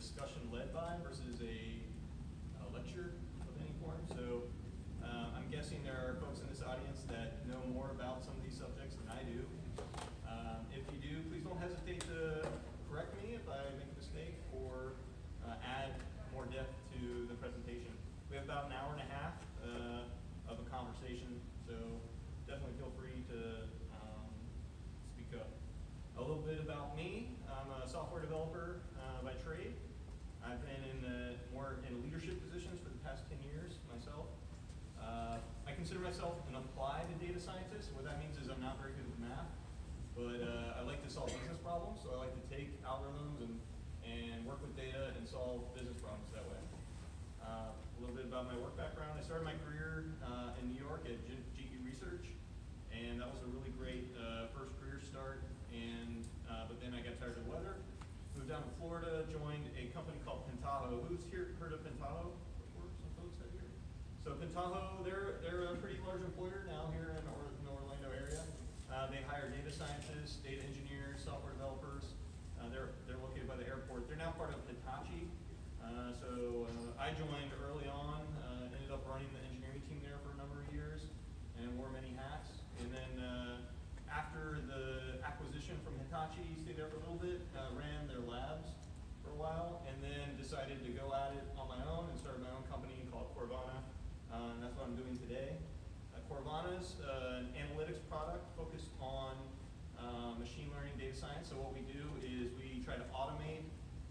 discussion led by versus a, a lecture of any form. So uh, I'm guessing there are folks in this audience that know more about some of these subjects than I do. Um, if you do, please don't hesitate to correct me if I make a mistake or uh, add more depth to the presentation. We have about an hour and a half uh, of a conversation, so definitely feel free to um, speak up. A little bit about me. I'm a software developer uh, by trade. I've been in the, more in leadership positions for the past 10 years myself. Uh, I consider myself an applied data scientist. What that means is I'm not very good with math, but uh, I like to solve business problems. So I like to take algorithms and, and work with data and solve business problems that way. Uh, a little bit about my work background. I started my career uh, in New York at G- GE Research, and that was a really great uh, first career start. And uh, but then I got tired of the weather, moved down to Florida, joined a company called Pentaho. Who's here heard of Pentaho before? Some folks out here. So Pentaho, they're they're a pretty large employer now here in, or, in the Orlando area. Uh, they hire data scientists, data engineers, software developers. Uh, they're they're located by the airport. They're now part of Hitachi. Uh, so uh, I joined early on, uh, ended up running the engineering team there for a number of years, and wore many hats. And then uh, after the acquisition from Hitachi, stayed there for a little bit, uh, ran their labs for a while, and then decided to go at it on my own and started my own company called Corvana. Uh, and that's what I'm doing today. Uh, Corvana's uh, an analytics product focused on uh, machine learning data science. So what we do is we try to automate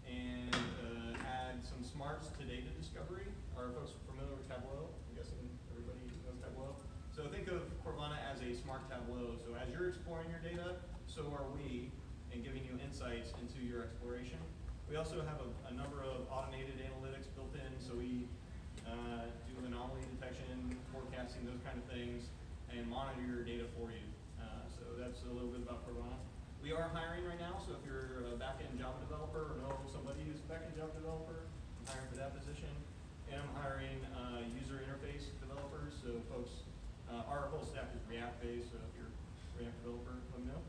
and uh, add some smarts to data discovery. Are folks familiar with Tableau? I'm guessing everybody knows Tableau. So think of Corvana as a smart Tableau. So as you're exploring your data, so are we and giving you insights into your exploration. We also have a, a number of automated analytics built in, so we uh, do anomaly detection, forecasting, those kind of things, and monitor your data for you. Uh, so that's a little bit about Corvana. We are hiring right now, so if you're a back-end Java developer or know somebody who's a back-end Java developer, I'm hiring for that position. And I'm hiring uh, user interface developers, so folks, uh, our whole stack is React-based, so if you're a React developer, let me know.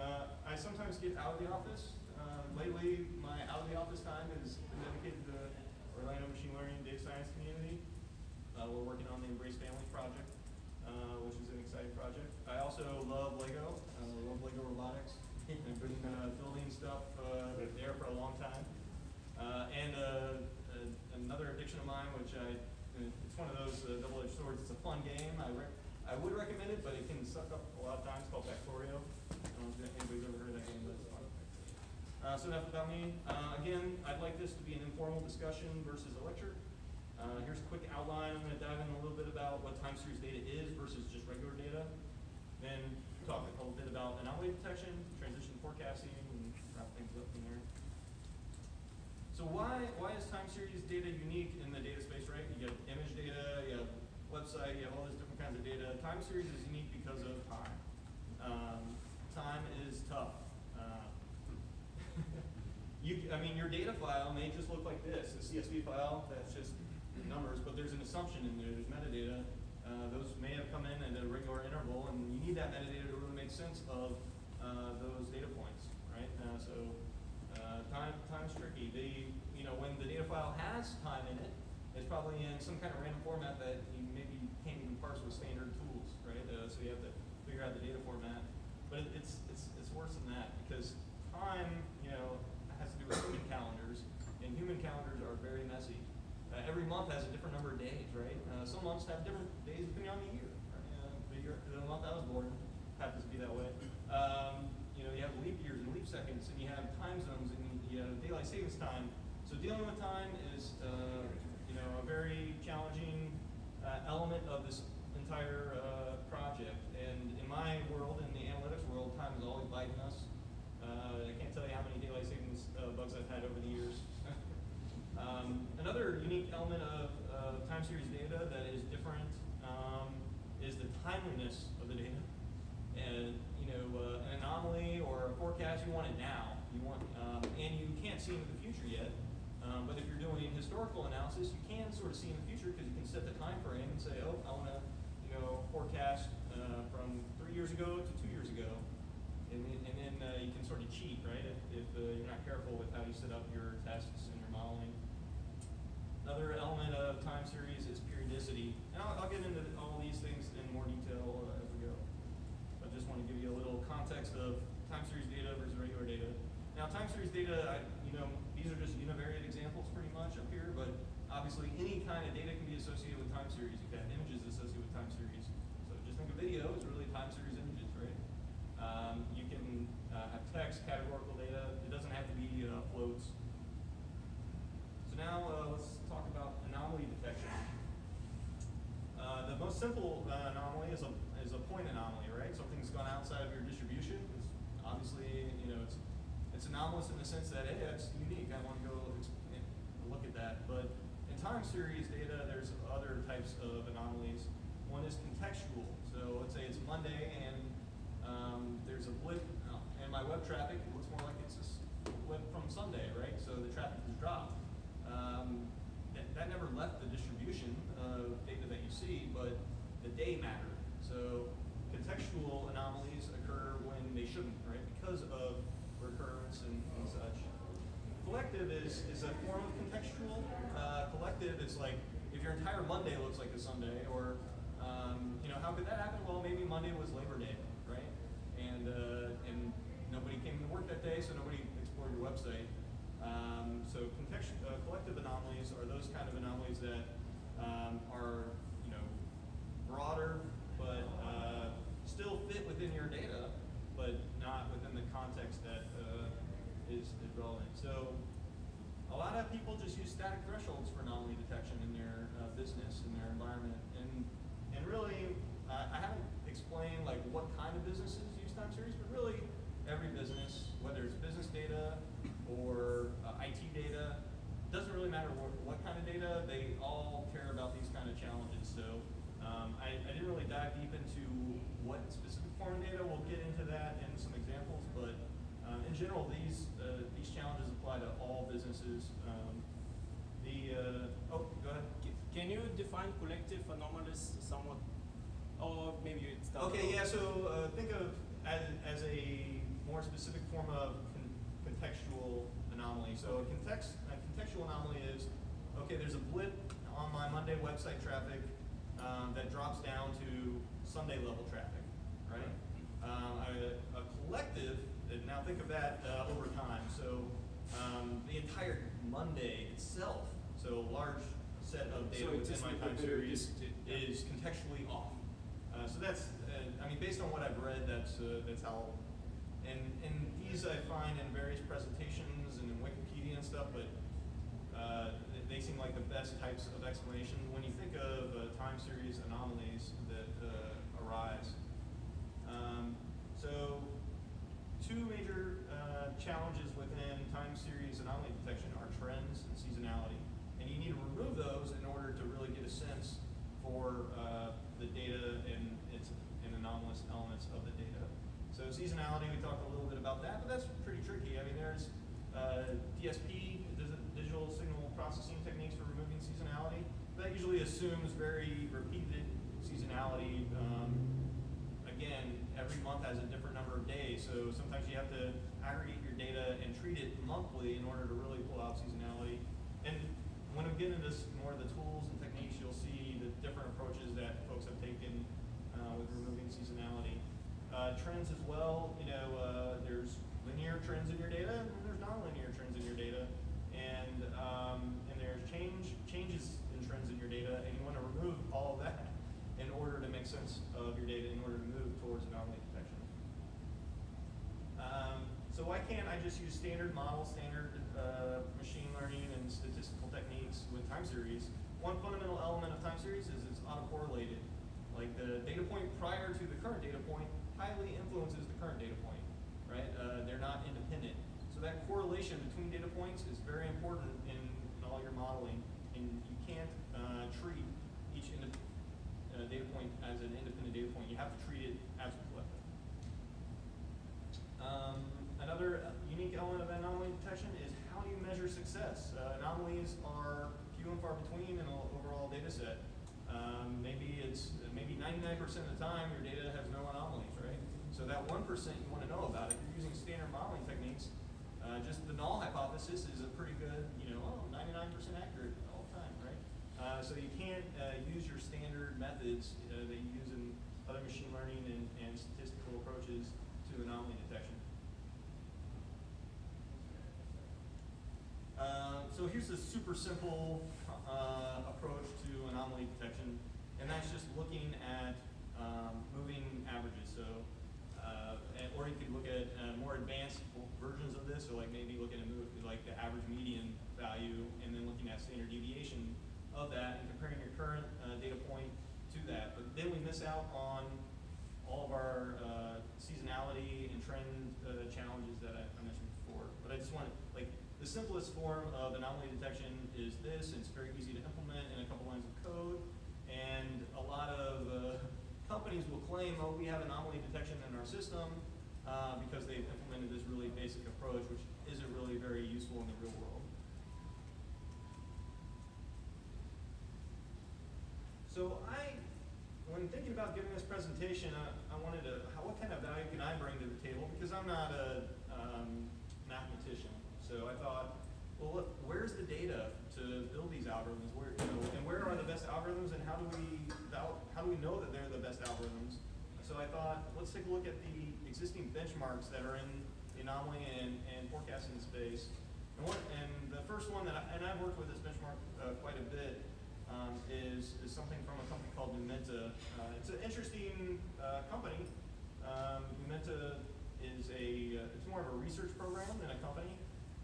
Uh, I sometimes get out of the office. Uh, lately, my out of the office time been dedicated to the Orlando Machine Learning and Data Science community. Uh, we're working on the Embrace Family project, uh, which is an exciting project. I also love Lego. I love Lego robotics. I've been uh, building stuff uh, there for a long time. Uh, and uh, uh, another addiction of mine, which I, it's one of those uh, double-edged swords. It's a fun game. I, I would recommend it, but it can suck up a lot of time. It's called Factorio. I don't know if anybody's ever heard of that game, but it's fun. Uh, so enough about me. Uh, again, I'd like this to be an informal discussion versus a lecture. Uh, here's a quick outline. I'm going to dive in a little bit about what time series data is versus just regular data. Then talk a little bit about anomaly detection, transition forecasting, and wrap things up from there. So why why is time series data unique in the data space, right? You have image data, you have website, you have all these different kinds of data. Time series is unique because of time. Um, time is tough. You, I mean, your data file may just look like this, a CSV file that's just numbers, but there's an assumption in there, there's metadata. Uh, those may have come in at a regular interval, and you need that metadata to really make sense of uh, those data points, right? Uh, so uh, time time's tricky. The you know when the data file has time in it, it's probably in some kind of random format that you maybe can't even parse with standard tools, right? Uh, so you have to figure out the data format. But it, it's it's it's worse than that because time you know human calendars, and human calendars are very messy. Uh, every month has a different number of days, right? Uh, some months have different days depending on the year. Right? Uh, the year, the month I was born happens to be that way. Um, you know, you have leap years and leap seconds, and you have time zones, and you, you have daylight savings time. So dealing with time is, uh, you know, a very challenging uh, element of this entire uh, project. And in my world, in the analytics world, time is always biting us. Uh, I can't tell you how many daylight savings uh, bugs I've had over the years. Um, another unique element of uh, time series data that is different um, is the timeliness of the data. And you know, uh, an anomaly or a forecast, you want it now. You want, um, and you can't see into the future yet. Um, but if you're doing historical analysis, you can sort of see in the future because you can set the time frame and say, oh, I want to, you know, forecast uh, from three years ago to two years ago. And then, and then uh, you can sort of cheat, right? If, if uh, you're not careful with how you set up your tests and your modeling. Another element of time series is periodicity, and I'll, I'll get into all these things in more detail uh, as we go. I just want to give you a little context of time series data versus regular data. Now, time series data, I, you know, these are just univariate examples pretty much up here, but obviously any kind of data can be associated with time series. You can have images associated with time series. So just think of video as really time series images, right? Um, uh, have text, categorical data. It doesn't have to be uh, floats. So now uh, let's talk about anomaly detection. Uh, the most simple uh, anomaly is a, is a point anomaly, right? Something's gone outside of your distribution. It's obviously, you know, it's, it's anomalous in the sense that, hey, that's unique. I want to go look at that. But in time series data, there's other types of anomalies. One is contextual. So let's say it's Monday and um, there's a blip my web traffic. Looks more like it's just blip from Sunday, right? So the traffic has dropped. Um, that, that never left the distribution of data that you see, but the day mattered. So contextual anomalies occur when they shouldn't, right? Because of recurrence and, and such. Collective is, is a form of contextual. Uh, collective is like if your entire Monday looks like a Sunday, or um, you know, how could that happen? Well, maybe Monday was Labor Day, right? And uh, and nobody came to work day, so nobody explored your website. Um, so uh, collective anomalies are those kind of anomalies that um, are you know broader, but uh, still fit within your data, but not within the context that uh, is, relevant. So a lot of people just use static thresholds for anomaly detection in their uh, business, in their environment, and and really, I haven't explained like what kind of businesses use time series, but really every business, whether it's business data or uh, IT data, doesn't really matter what, what kind of data. They all care about these kind of challenges. So um, I, I didn't really dive deep into what specific form of data. We'll get into that in some examples, but um, in general, these uh, these challenges apply to all businesses. Um, the uh, oh, go ahead. Can you define collective anomalous somewhat? Or maybe it's down Okay, yeah, so uh, think of as, as a more specific form of con- contextual anomaly. So a, context, a contextual anomaly is, okay, there's a blip on my Monday website traffic um, that drops down to Sunday level traffic, right? Um, a, a collective, and now think of that uh, over time. So um, the entire Monday itself, so a large set of data So within my time series is contextually off. Uh, so that's, uh, I mean, based on what I've read, that's uh, that's how. And and these I find in various presentations and in Wikipedia and stuff, but uh, they- seem like the best types of explanation when you think of uh, time series anomalies that uh, arise. Um, so two major uh, challenges within time series anomaly detection are trends and seasonality. And you need to remove those in order to really get a sense for uh, the data and its and anomalous elements of the data. So seasonality, we talked a little bit about that, but that's pretty tricky. I mean, there's uh, DSP, digital signal processing techniques for removing seasonality. That usually assumes very repeated seasonality. Um, again, every month has a different number of days, so sometimes you have to aggregate your data and treat it monthly in order to really pull out seasonality. And when we get into this, more of the tools and techniques, you'll see the different approaches that folks have taken uh, with removing seasonality. Uh, trends as well, you know, uh, there's linear trends in your data, and there's nonlinear trends in your data, and um, and there's change changes in trends in your data, and you want to remove all that in order to make sense of your data, in order to move towards anomaly detection. Um, so why can't I just use standard models, standard uh, machine learning and statistical techniques with time series? One fundamental element of time series is it's autocorrelated. Like the data point prior to the current data point highly influences the current data point, right? Uh, they're not independent. So that correlation between data points is very important in, in all your modeling, and you can't uh, treat each uh, data point as an independent data point. You have to treat it as a collective. Um, another unique element of anomaly detection is how do you measure success? Uh, anomalies are few and far between in an overall data set. Um, maybe it's maybe 99% of the time your data has no anomalies? So that one percent you want to know about, if you're using standard modeling techniques, uh, just the null hypothesis is a pretty good, you know, oh, 99% accurate all the time, right? Uh, so you can't uh, use your standard methods uh, that you use in other machine learning and, and statistical approaches to anomaly detection. Uh, so here's a super simple uh, approach to anomaly detection, and that's just looking at um, moving averages. So, and, or you could look at uh, more advanced versions of this, so like maybe looking at move, like the average median value, and then looking at standard deviation of that, and comparing your current uh, data point to that. But then we miss out on all of our uh, seasonality and trend uh, challenges that I, I mentioned before. But I just want to, like, the simplest form of anomaly detection is this, and it's very easy to implement in a couple lines of code. And a lot of uh, companies will claim, oh, we have anomaly detection in our system uh, because they've implemented this really basic approach, which isn't really very useful in the real world. So I, when thinking about giving this presentation, I, I wanted to, how, what kind of value can I bring to the table? Because I'm not a um, mathematician. So I thought, well, look, where's the data to build these algorithms? Where, you know, and where are the best algorithms, and how do we how do we know that they're algorithms? So I thought, let's take a look at the existing benchmarks that are in the anomaly and, and forecasting space. And, one, and the first one that, I, and I've worked with this benchmark uh, quite a bit, um, is, is something from a company called Numenta. Uh, it's an interesting uh, company. Um, is a, uh, it's more of a research program than a company.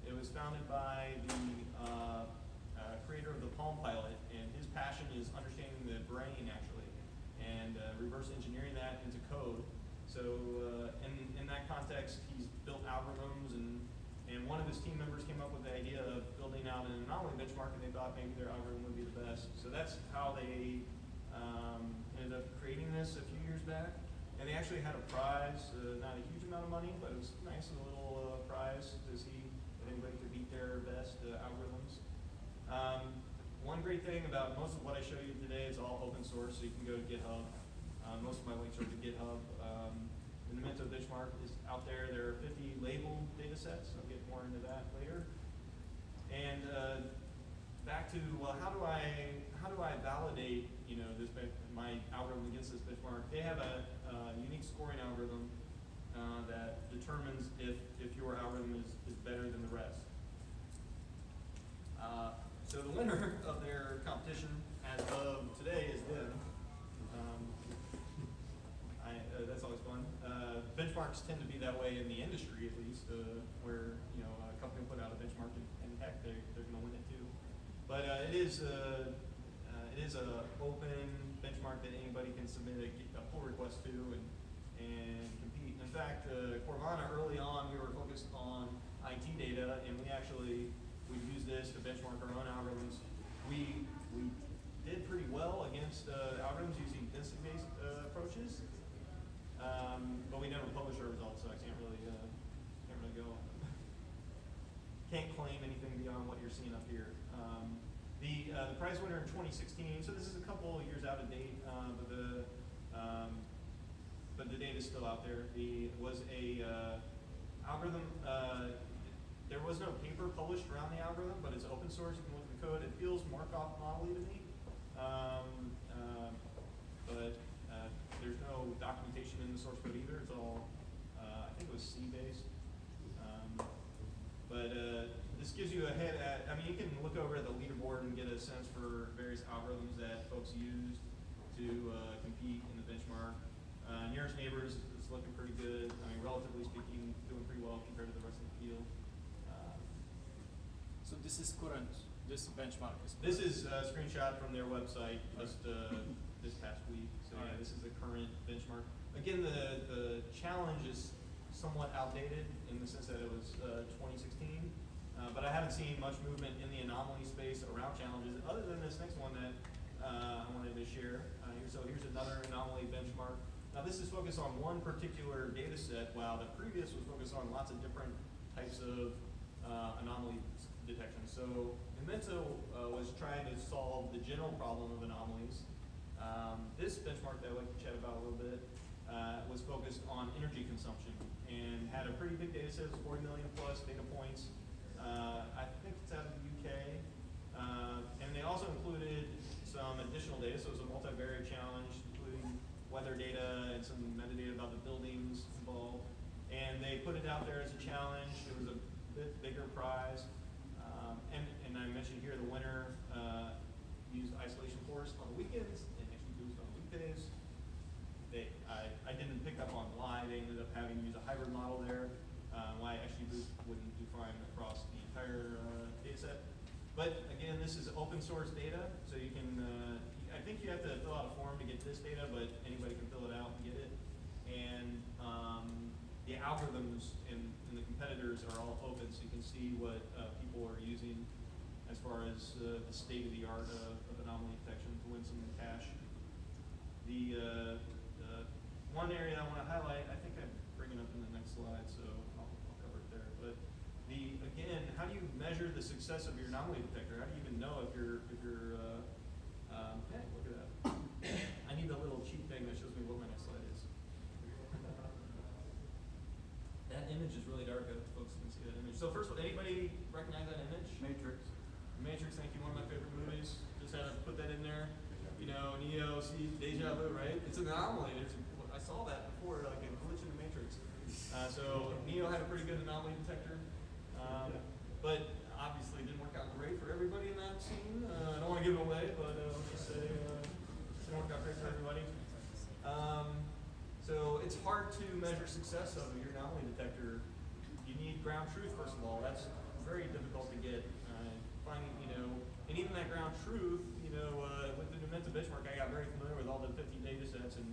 It was founded by the uh, uh, creator of the Palm Pilot, and his passion is understanding the brain actually, and uh, reverse engineering that into code. So uh, in, in that context, he's built algorithms, and, and one of his team members came up with the idea of building out an anomaly benchmark, and they thought maybe their algorithm would be the best. So that's how they um, ended up creating this a few years back. And they actually had a prize, uh, not a huge amount of money, but it was nice, a little uh, prize to see if anybody could beat their best uh, algorithms. Um, one great thing about most of what I show you today is all open source, so you can go to GitHub. Uh, most of my links are to GitHub. Um, the Numenta benchmark is out there. There are 50 label data sets. I'll get more into that later. And uh, back to well, how do I how do I validate you know this my algorithm against this benchmark? They have a, a unique scoring algorithm uh, that determines if if your algorithm is, is better than the rest. Uh, so the winner of their competition as of today is them. Um, I, uh, that's always fun. Uh, benchmarks tend to be that way in the industry, at least, uh, where you know a company will put out a benchmark and, and heck, they're, they're going to win it too. But uh, it is a uh, it is a open benchmark that anybody can submit a, a pull request to and and compete. In fact, uh, Corvana early on we were focused on IT data, and we actually we've used this to benchmark our own algorithms. We we did pretty well against uh, algorithms using density-based uh, approaches, um, but we never publish our results, so I can't really uh, can't really go can't claim anything beyond what you're seeing up here. Um, the uh, the prize winner in 2016, so this is a couple years out of date, uh, but the um, but the data is still out there. The was a uh, algorithm. Uh, there was no paper published around the algorithm, but it's open source. You can look at the code. It feels Markov model to me, um, uh, but uh, there's no documentation in the source code either. It's all, uh, I think it was C based. Um, but uh, this gives you a head at. I mean, you can look over at the leaderboard and get a sense for various algorithms that folks used to uh, compete in the benchmark. Uh, nearest neighbors is looking pretty good. I mean, relatively speaking, doing pretty well compared to the rest of the field. Um, So this is current. This benchmark is. Current. This is a screenshot from their website just uh, this past week. So yeah, this is the current benchmark. Again, the, the challenge is somewhat outdated in the sense that it was uh, 2016. Uh, but I haven't seen much movement in the anomaly space around challenges other than this next one that uh, I wanted to share. Uh, here, so here's another anomaly benchmark. Now this is focused on one particular data set while the previous was focused on lots of different types of uh, anomaly detection. So Numenta uh, was trying to solve the general problem of anomalies. Um, this benchmark that I'd like to chat about a little bit uh, was focused on energy consumption and had a pretty big data set, it was 40 million plus data points. Uh, I think it's out of the UK. Uh, and they also included some additional data, so it was a multivariate challenge, including weather data and some metadata about the buildings involved. And they put it out there as a challenge. It was a bit bigger prize. Um, and, and I mentioned here the winner uh, used isolation forest on the weekends and XGBoost on weekdays. They, I, I didn't pick up on why they ended up having to use a hybrid model there. Uh, why XGBoost wouldn't do fine across the entire uh, data set. But again, this is open source data, so you can, uh, I think you have to fill out a form to get this data, but anybody can fill it out and get it. And um, the algorithms and, and the competitors are all open, so you can see what uh, people are using as far as uh, the state of the art of, of anomaly detection to win some cash. The, uh, one area I want to highlight, I think I bring it up in the next slide, so I'll, I'll cover it there. But the again, how do you measure the success of your anomaly detector? How do you even know if you're if you're uh, um, hey, look at that. I need a little cheat thing that shows me what my next slide is. that image is really dark. I hope folks can see that image. So first of all, anybody recognize that image? Matrix. Matrix, thank you, one of my favorite movies. Just had to put that in there. You know, Neo, see, deja vu, right? It's an anomaly. There's a, I saw that before, like a glitch in the Matrix. Uh, so Neo had a pretty good anomaly detector, um, but obviously it didn't work out great for everybody in that scene. Uh, I don't want to give it away, but uh, let's just say uh, it didn't work out great for everybody. Um, so it's hard to measure success of your anomaly detector. You need ground truth, first of all. That's very difficult to get. Uh, finding, you know, and even that ground truth, you know, uh, with the Numenta benchmark, I got very familiar with all the 50 data sets, and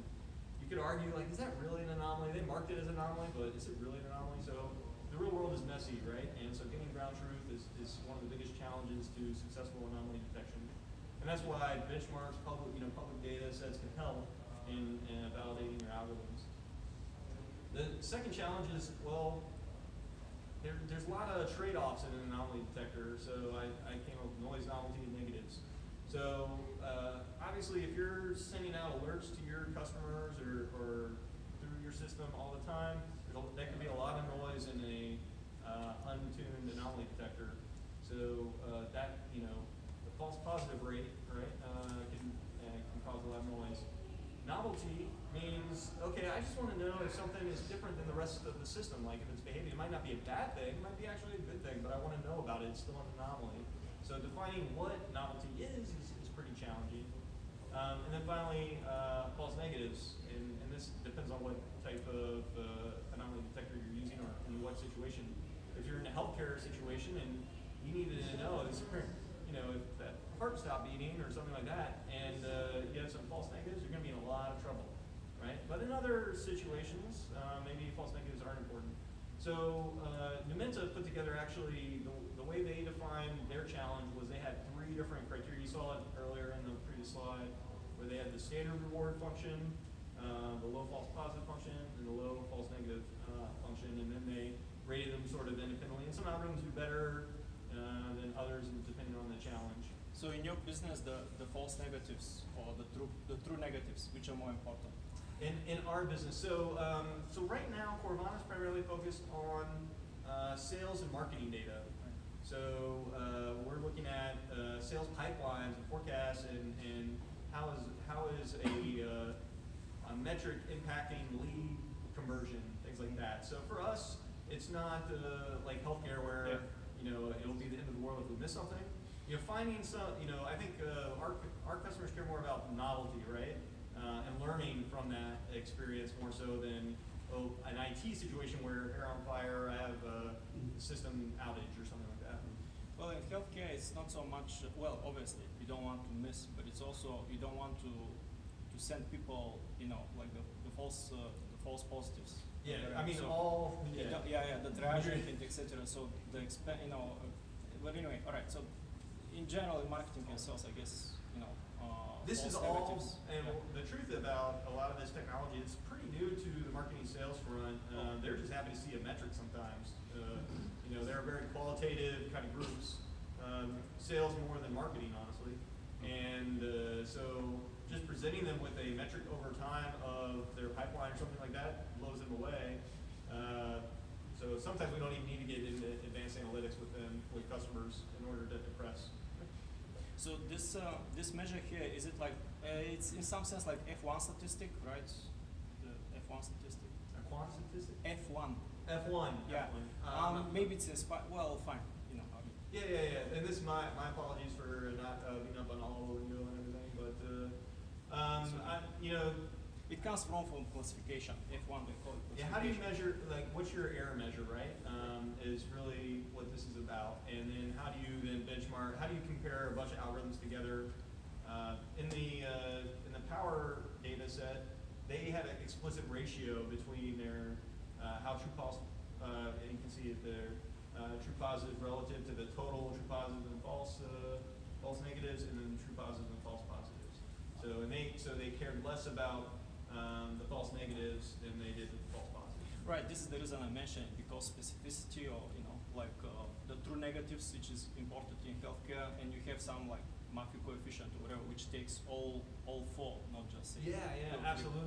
you could argue, like, is that really an anomaly? They marked it as an anomaly, but is it really an anomaly? So the real world is messy, right? And so getting ground truth is, is one of the biggest challenges to successful anomaly detection. And that's why benchmarks, public, you know, public data sets can help in, in validating your algorithms. The second challenge is, well, there, there's a lot of trade-offs in an anomaly detector, so I, I came up with noise, novelty, and negatives. So uh, obviously, if you're sending out alerts to your customers or, or through your system all the time, there can be a lot of noise in a uh, untuned anomaly detector. So uh, that, you know, the false positive rate, right, uh, can, uh, can cause a lot of noise. Novelty means, okay, I just want to know if something is different than the rest of the system, like if it's behaving, it might not be a bad thing, it might be actually a good thing, but I want to know about it, it's still an anomaly. So defining what novelty is, is, is pretty challenging. Um, and then finally, uh, false negatives, and, and this depends on what type of uh, anomaly detector you're using or in what situation. If you're in a healthcare situation and you needed to know, is there, you know, if that heart stopped beating or something like that, and uh, you have some false negatives, you're going to be in a lot of trouble, right? But in other situations, uh, maybe false negatives aren't important. So uh, Numenta put together actually the, the way they defined their challenge was they had three different criteria. You saw it earlier in the previous slide, where they had the standard reward function, uh, the low false positive function, and the low false negative uh, function, and then they rated them sort of independently. And some algorithms do better uh, than others, depending on the challenge. So in your business, the, the false negatives or the true the true negatives, which are more important? In, in our business, so um, so right now, Corvana is primarily focused on uh, sales and marketing data. So uh, we're looking at uh, sales pipelines and forecasts, and, and how is how is a, uh, a metric impacting lead conversion, things like that. So for us, it's not uh, like healthcare where Yeah. you know it'll be the end of the world if we miss something. You know, finding some, you know, I think uh, our our customers care more about novelty, right? uh, and learning from that experience more so than oh, an IT situation where hair on fire, I have a system outage or something like that. Well, in healthcare, it's not so much. Well, obviously, you don't want to miss, but it's also you don't want to to send people, you know, like the, the false uh, the false positives. Yeah, I mean So- all. Yeah, Yeah. yeah, the rate, etc. So the exp- you know, uh, but anyway, all right. So in general, in marketing and sales, I guess, you know, uh, This is all, and yeah. the truth about a lot of this technology, it's pretty new to the marketing sales front. Uh, they're just happy to see a metric sometimes. You know, they're very qualitative kind of groups. Um, sales more than marketing, honestly. And uh, so just presenting them with a metric over time of their pipeline or something like that blows them away. Uh, so sometimes we don't even need to get into advanced analytics with them, with customers in order to impress. So this uh, this measure here is it like uh, it's in some sense like F1 statistic, right? The F1 statistic. A quant statistic? F1. F1. Yeah. F1. Um, maybe it's inspired. Well, fine. You know. Yeah, yeah, yeah. And this is my, my apologies for not uh, being up on all of lingo and everything, but uh, um, I, you know, it comes from from classification. F1 they call it. yeah. How do you measure like what's your error measure, right? Um, is really what this is about. And then how do you then benchmark? How do you compare a bunch of algorithms together? Uh, in the uh, in the Power data set, they had an explicit ratio between their how true false, uh, and you can see it there, uh, true positive relative to the total true positives and false uh, false negatives, and then true positives and false positives. So and they so they cared less about um, the false negatives than they did the false positives. Right. This is the reason I mentioned because specificity or you know like uh, the true negatives, which is important in healthcare, and you have some like Matthews coefficient or whatever, which takes all all four, not just say Yeah, yeah, three. absolutely.